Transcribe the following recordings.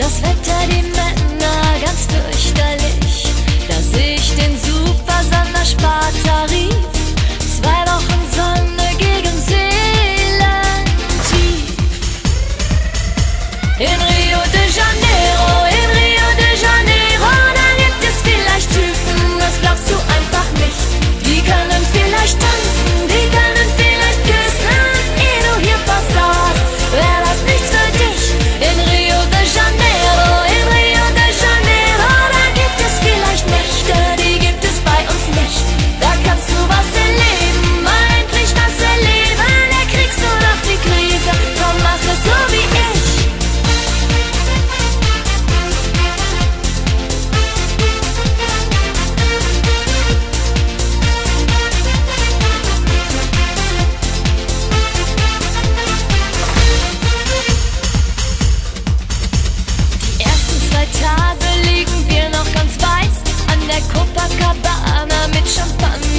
Das Wetter, die Männer ganz fürchterlich. Da ich den super Sonderspartarif. Zwei Wochen Sonne gegen Seelentief. In Promenade liegen wir noch ganz weiß an der Copacabana mit Champagner.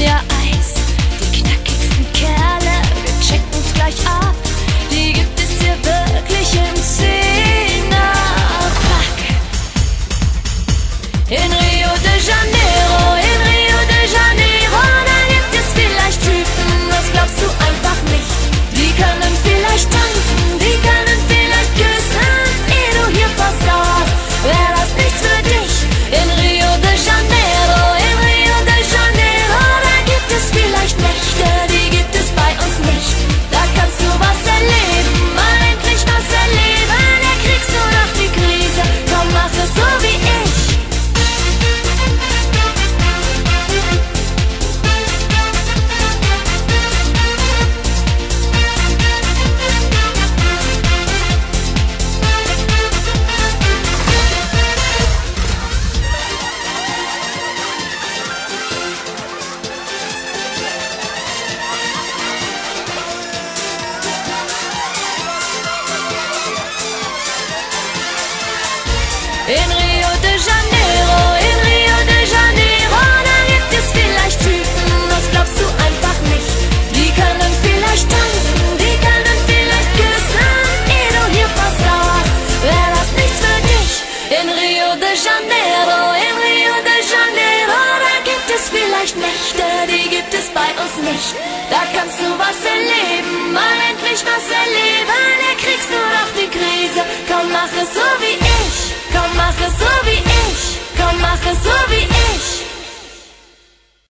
In sobre